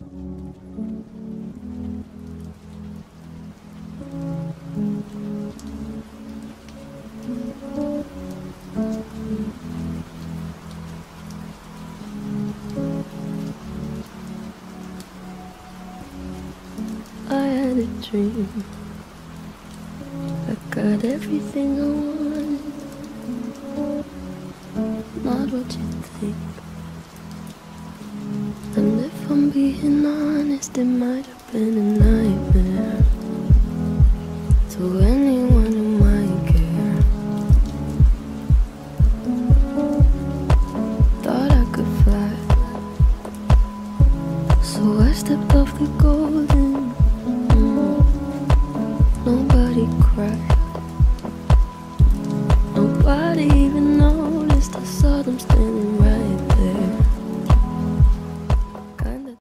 I had a dream. I got everything I wanted. Not what you think. Being honest, it might have been a nightmare to anyone who might care. Thought I could fly, so I stepped off the golden. Nobody cried, nobody